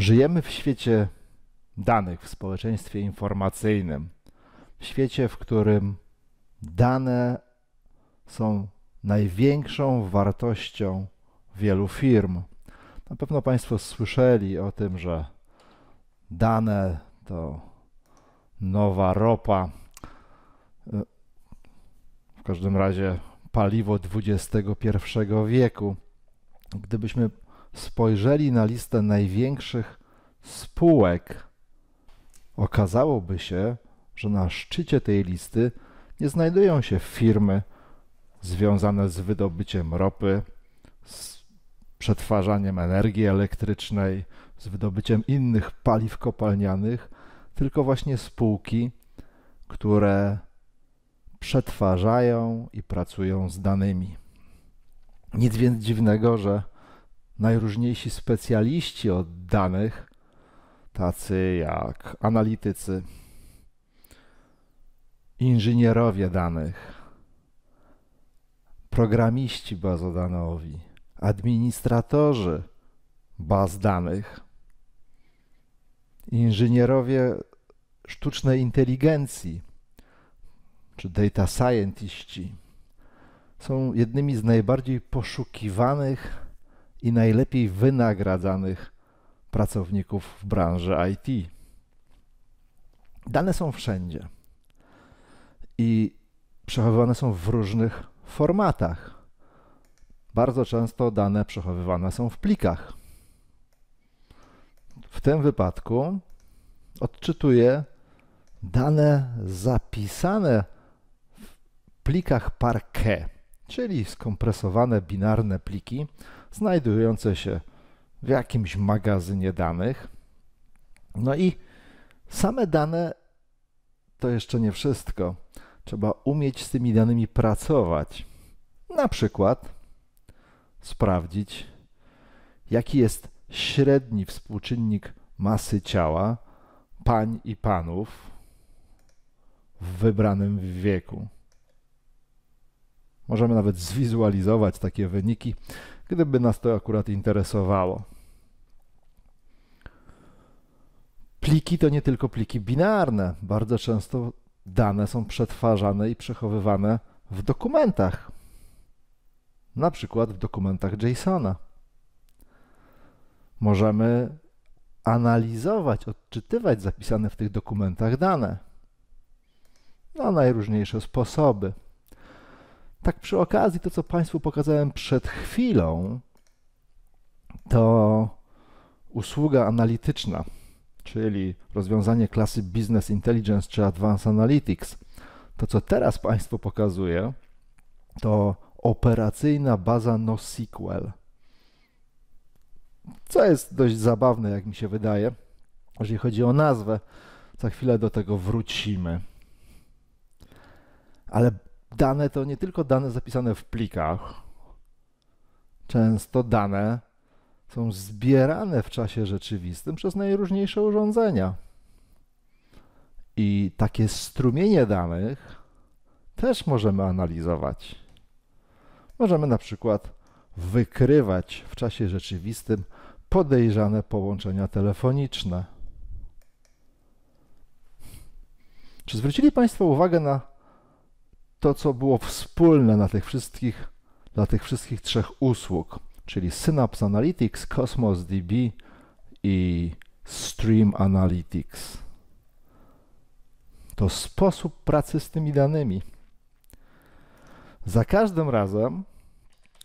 Żyjemy w świecie danych, w społeczeństwie informacyjnym, w świecie, w którym dane są największą wartością wielu firm. Na pewno Państwo słyszeli o tym, że dane to nowa ropa. W każdym razie paliwo XXI wieku. Gdybyśmy spojrzeli na listę największych spółek, okazałoby się, że na szczycie tej listy nie znajdują się firmy związane z wydobyciem ropy, z przetwarzaniem energii elektrycznej, z wydobyciem innych paliw kopalnianych, tylko właśnie spółki, które przetwarzają i pracują z danymi. Nic więc dziwnego, że najróżniejsi specjaliści od danych, tacy jak analitycy, inżynierowie danych, programiści bazodanowi, administratorzy baz danych, inżynierowie sztucznej inteligencji czy data scientiści są jednymi z najbardziej poszukiwanych i najlepiej wynagradzanych pracowników w branży IT. Dane są wszędzie i przechowywane są w różnych formatach. Bardzo często dane przechowywane są w plikach. W tym wypadku odczytuję dane zapisane w plikach Parquet, czyli skompresowane binarne pliki znajdujące się w jakimś magazynie danych. No i same dane to jeszcze nie wszystko. Trzeba umieć z tymi danymi pracować. Na przykład sprawdzić, jaki jest średni współczynnik masy ciała pań i panów w wybranym wieku. Możemy nawet zwizualizować takie wyniki, gdyby nas to akurat interesowało. Pliki to nie tylko pliki binarne. Bardzo często dane są przetwarzane i przechowywane w dokumentach. Na przykład w dokumentach JSONa. Możemy analizować, odczytywać zapisane w tych dokumentach dane na najróżniejsze sposoby. Tak przy okazji, to co Państwu pokazałem przed chwilą, to usługa analityczna, czyli rozwiązanie klasy Business Intelligence czy Advanced Analytics. To, co teraz Państwu pokazuję, to operacyjna baza NoSQL. Co jest dość zabawne, jak mi się wydaje, jeżeli chodzi o nazwę. Za chwilę do tego wrócimy. Ale dane to nie tylko dane zapisane w plikach. Często dane są zbierane w czasie rzeczywistym przez najróżniejsze urządzenia. I takie strumienie danych też możemy analizować. Możemy na przykład wykrywać w czasie rzeczywistym podejrzane połączenia telefoniczne. Czy zwrócili Państwo uwagę na to, co było wspólne na tych wszystkich, dla tych wszystkich trzech usług, czyli Synapse Analytics, Cosmos DB i Stream Analytics? To sposób pracy z tymi danymi. Za każdym razem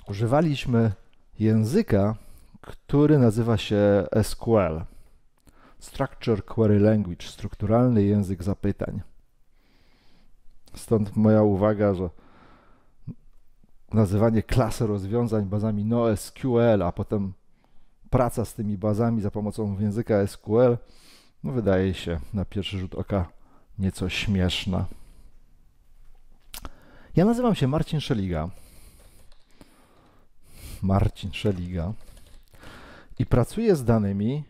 używaliśmy języka, który nazywa się SQL. Structure Query Language, strukturalny język zapytań. Stąd moja uwaga, że nazywanie klasy rozwiązań bazami NoSQL, a potem praca z tymi bazami za pomocą języka SQL, no wydaje się na pierwszy rzut oka nieco śmieszna. Ja nazywam się Marcin Szeliga. Marcin Szeliga. I pracuję z danymi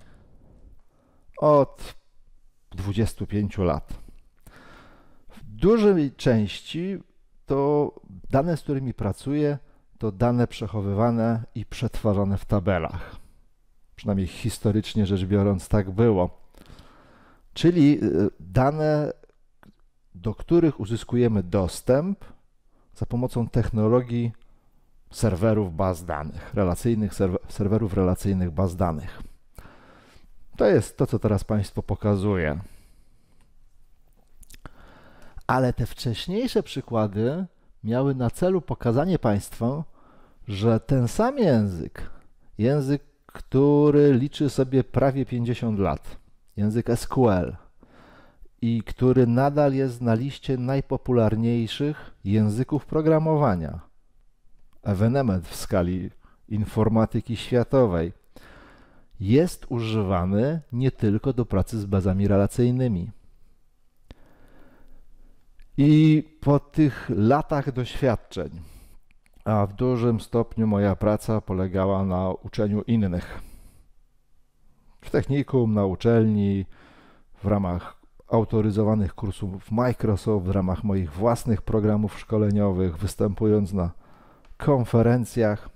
od 25 lat. Dużej części to dane, z którymi pracuję, to dane przechowywane i przetwarzane w tabelach. przynajmniej historycznie rzecz biorąc tak było. Czyli y, dane, do których uzyskujemy dostęp za pomocą technologii serwerów baz danych, relacyjnych serwerów relacyjnych baz danych. To jest to, co teraz Państwu pokazuję. Ale te wcześniejsze przykłady miały na celu pokazanie Państwu, że ten sam język, język, który liczy sobie prawie 50 lat, język SQL, i który nadal jest na liście najpopularniejszych języków programowania, ewenement w skali informatyki światowej, jest używany nie tylko do pracy z bazami relacyjnymi. I po tych latach doświadczeń, a w dużym stopniu moja praca polegała na uczeniu innych. W technikum, na uczelni, w ramach autoryzowanych kursów Microsoft, w ramach moich własnych programów szkoleniowych, występując na konferencjach.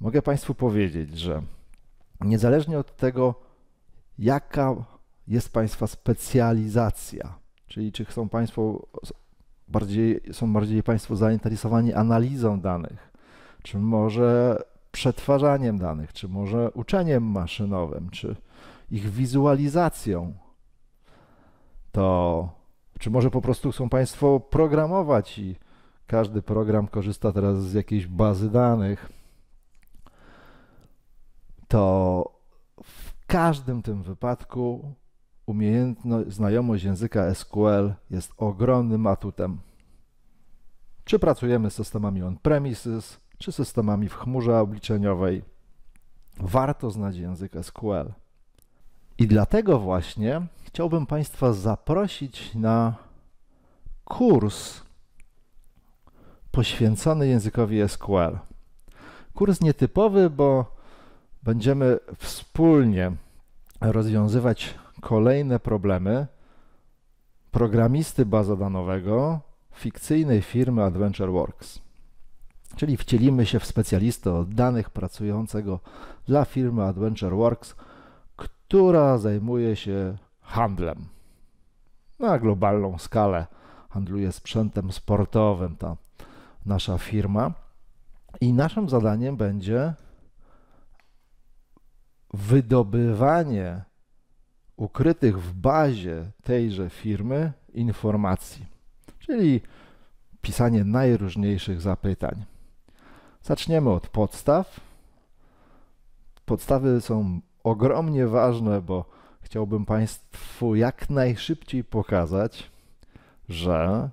Mogę Państwu powiedzieć, że niezależnie od tego, jaka jest Państwa specjalizacja, czyli czy są Państwo bardziej, są bardziej Państwo zainteresowani analizą danych, czy może przetwarzaniem danych, czy może uczeniem maszynowym, czy ich wizualizacją, to czy może po prostu chcą Państwo programować i każdy program korzysta teraz z jakiejś bazy danych, to w każdym tym wypadku umiejętność, znajomość języka SQL jest ogromnym atutem. Czy pracujemy z systemami on-premises, czy systemami w chmurze obliczeniowej, warto znać język SQL. I dlatego właśnie chciałbym Państwa zaprosić na kurs poświęcony językowi SQL. Kurs nietypowy, bo będziemy wspólnie rozwiązywać kolejne problemy programisty bazodanowego fikcyjnej firmy AdventureWorks. Czyli wcielimy się w specjalistę od danych pracującego dla firmy AdventureWorks, która zajmuje się handlem. Na globalną skalę handluje sprzętem sportowym ta nasza firma. I naszym zadaniem będzie wydobywanie ukrytych w bazie tejże firmy informacji, czyli pisanie najróżniejszych zapytań. Zaczniemy od podstaw. Podstawy są ogromnie ważne, bo chciałbym Państwu jak najszybciej pokazać, że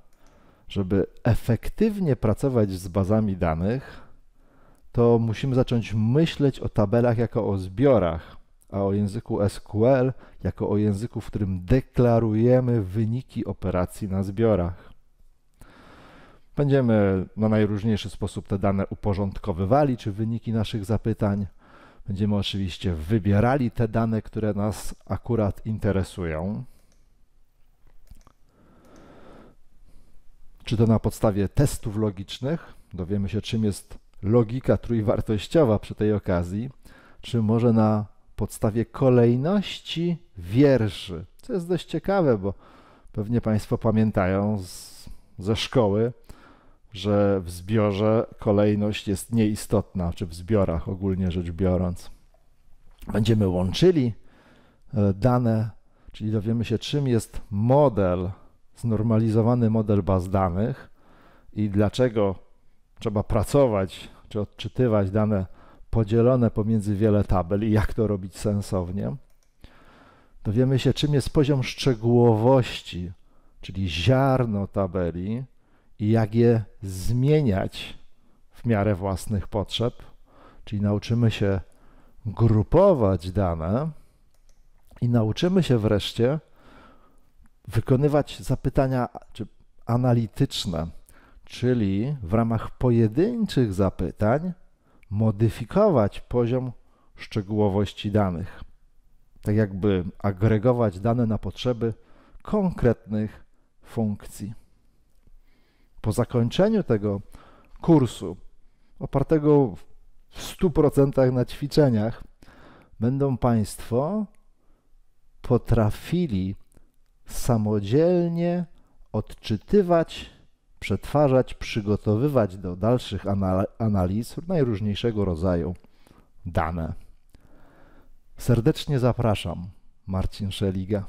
żeby efektywnie pracować z bazami danych, to musimy zacząć myśleć o tabelach jako o zbiorach, a o języku SQL jako o języku, w którym deklarujemy wyniki operacji na zbiorach. Będziemy na najróżniejszy sposób te dane uporządkowywali, czy wyniki naszych zapytań. Będziemy oczywiście wybierali te dane, które nas akurat interesują. Czy to na podstawie testów logicznych, dowiemy się czym jest logika trójwartościowa przy tej okazji, czy może na podstawie kolejności wierszy, co jest dość ciekawe, bo pewnie Państwo pamiętają z, ze szkoły, że w zbiorze kolejność jest nieistotna, czy w zbiorach ogólnie rzecz biorąc. Będziemy łączyli e, dane, czyli dowiemy się, czym jest model, znormalizowany model baz danych i dlaczego trzeba pracować, czy odczytywać dane podzielone pomiędzy wiele tabel i jak to robić sensownie. Dowiemy się, czym jest poziom szczegółowości, czyli ziarno tabeli, i jak je zmieniać w miarę własnych potrzeb, czyli nauczymy się grupować dane i nauczymy się wreszcie wykonywać zapytania czy analityczne, czyli w ramach pojedynczych zapytań modyfikować poziom szczegółowości danych. Tak jakby agregować dane na potrzeby konkretnych funkcji. Po zakończeniu tego kursu, opartego w 100% na ćwiczeniach, będą Państwo potrafili samodzielnie odczytywać, przetwarzać, przygotowywać do dalszych analiz najróżniejszego rodzaju dane. Serdecznie zapraszam. Marcin Szeliga.